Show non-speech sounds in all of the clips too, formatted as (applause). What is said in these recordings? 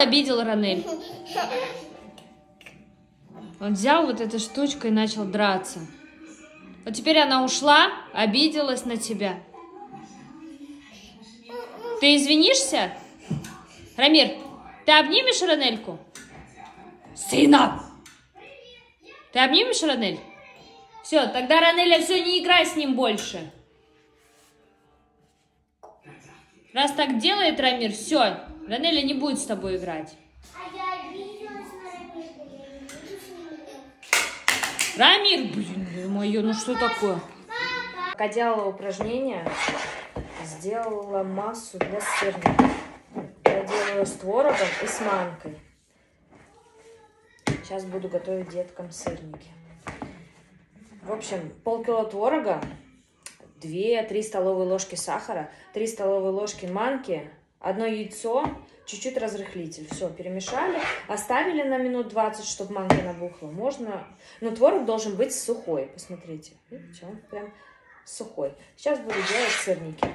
обидел Ранель. Он взял вот этой штучкой и начал драться. Вот теперь она ушла, обиделась на тебя. Ты извинишься? Рамир, ты обнимешь Ранельку? Сына! Ты обнимешь Ранель? Все, тогда Ранеля все, не играй с ним больше. Раз так делает Рамир, все, Ранеля не будет с тобой играть. А. Рамир, блин, мое, ну что такое? Пока делала упражнения, сделала массу для сырника. Я делаю с творогом и с манкой. Сейчас буду готовить деткам сырники. В общем, полкило творога, 2-3 столовые ложки сахара, 3 столовые ложки манки, одно яйцо, чуть-чуть разрыхлитель. Все, перемешали, оставили на минут 20, чтобы манка набухла. Можно, но творог должен быть сухой, посмотрите. Видите, он прям сухой. Сейчас буду делать сырники.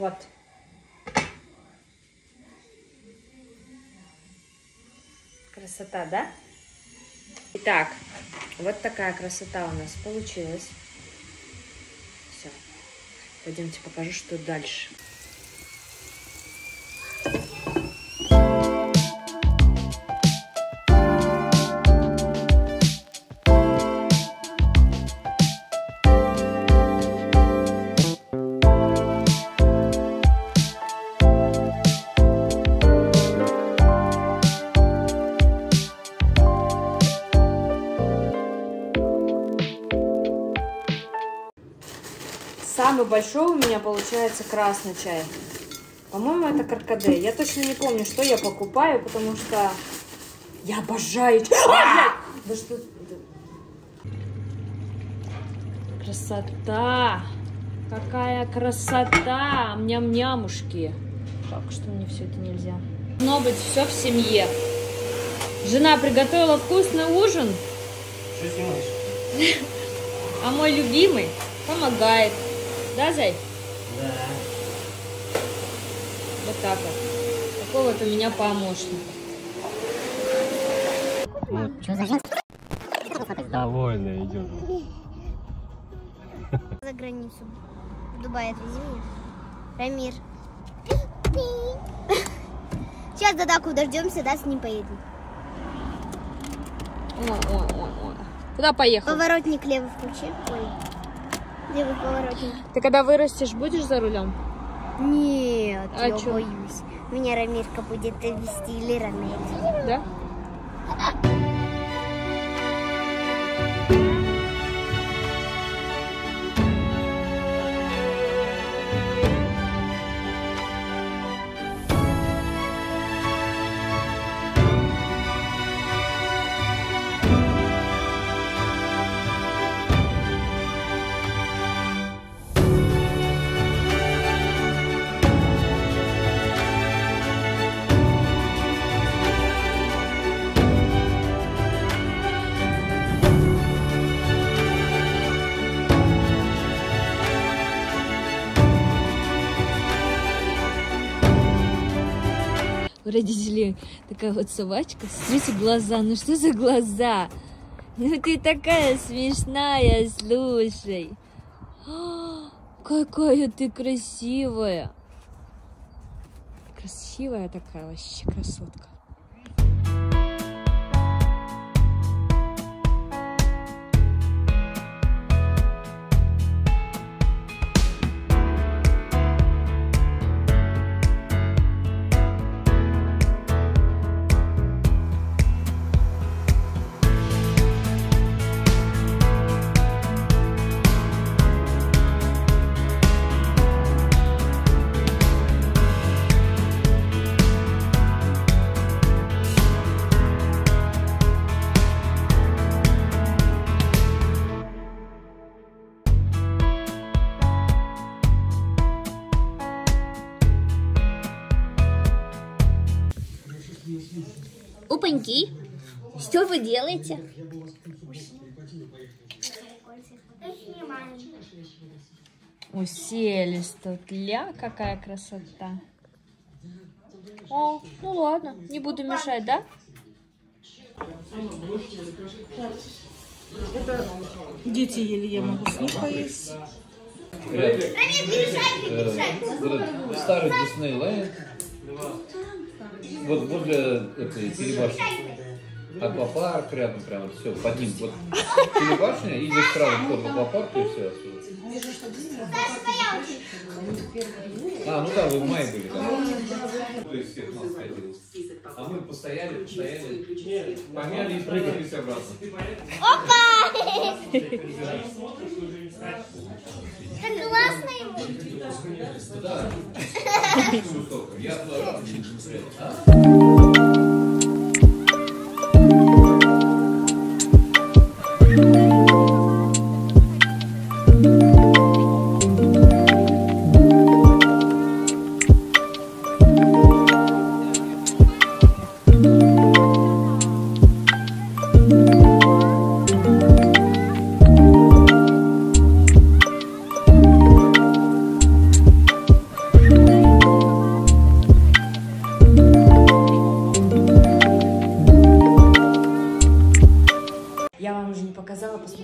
Вот. Красота, да? Итак, вот такая красота у нас получилась. Все. Пойдемте покажу, что дальше. Самый большой у меня получается красный чай. По-моему, это каркаде. Я точно не помню, что я покупаю, потому что я обожаю чай. А! Да что... Красота! Какая красота! Ням-нямушки! Как что мне все это нельзя? Должно быть все в семье. Жена приготовила вкусный ужин, Что снимаешь? (laughs) а мой любимый помогает. Да, зай? Да. Вот так вот. Такой вот у меня помощник. Что за Довольно идет. (laughs) За границу. В Дубай отвези меня. Рамир. (laughs) Сейчас до таку дождемся, да, с ним поедем. Ой, ой, ой, ой. Куда поехал? Поворотник левый включи. Ой. Левый поворотник. Ты когда вырастешь, будешь за рулем? Нет, А я чё? боюсь. Меня Рамирка будет вести или Ранель. Да? Родителей такая вот собачка. Смотрите глаза. Ну что за глаза? Ну ты такая смешная, слушай. А, Какая ты красивая. Красивая такая вообще красотка. Опаньки. Что вы делаете? Уселись тут. Ля, какая красота. О, ну ладно, не буду мешать, да? Дети ели, я могу с них поесть. Э, этот старый Диснейленд. Вот возле этой телебашни. Аквапарк рядом прямо, все, под ним. Вот телебашня, и идешь сразу вход в аквапарк, и все. А, ну да, вы в мае были, да? То есть всех нас ходил. А мы постояли, постояли, помяли и прыгались обратно. Так классно ему. Да. Высоко. Я туда раз не смотрел. А? Я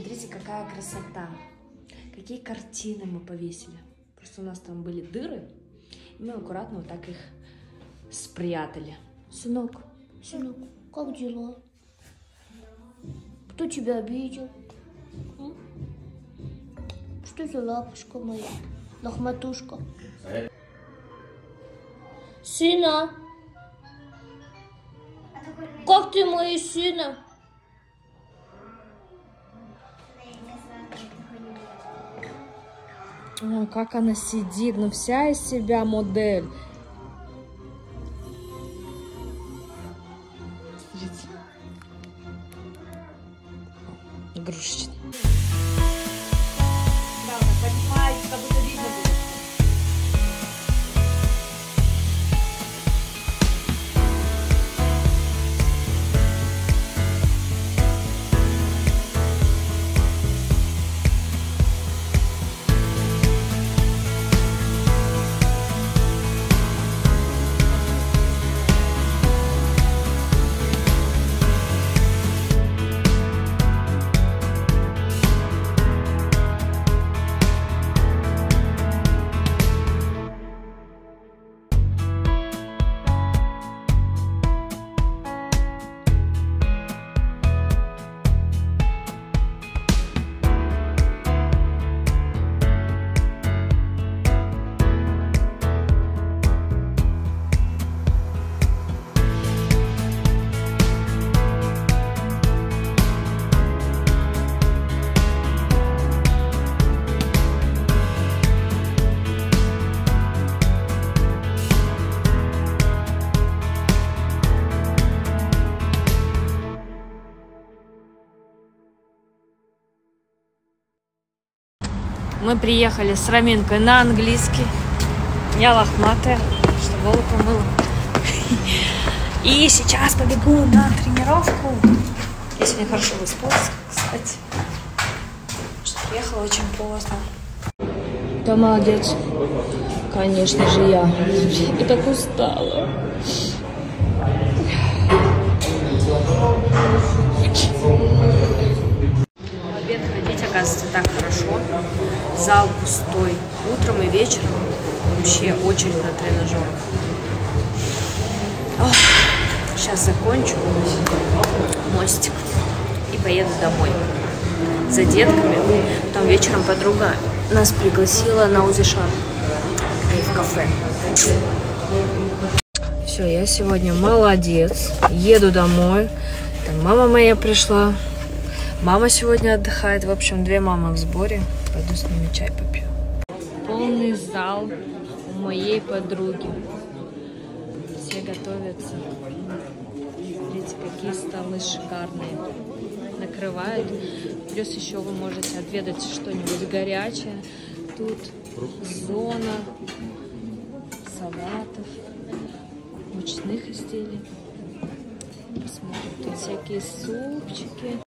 посмотрите, какая красота. Какие картины мы повесили. Просто у нас там были дыры, и мы аккуратно вот так их спрятали. Сынок, сынок, как дела? Кто тебя обидел? М? Что за лапушка моя? Лохматушка. Сына! Как ты мой сына? Ой, как она сидит, ну вся из себя модель. Смотрите. Игрушечный. Мы приехали с Раминкой на английский. Я лохматая, что голову помыла. И сейчас побегу на тренировку. Я сегодня хорошо выспалась, кстати. Что приехала очень поздно. Да молодец. Конечно же я. И так устала. Очередь на тренажер. Сейчас закончу мостик и поеду домой за детками. Потом вечером подруга нас пригласила на Узишан в кафе. Все, я сегодня молодец. Еду домой. Там мама моя пришла. Мама сегодня отдыхает. В общем, две мамы в сборе. Пойду с ними чай попью. Полный зал моей подруги. Все готовятся. Смотрите, какие столы шикарные. Накрывают. Плюс еще вы можете отведать что-нибудь горячее. Тут зона салатов, мучных изделий. Посмотрим, тут всякие супчики.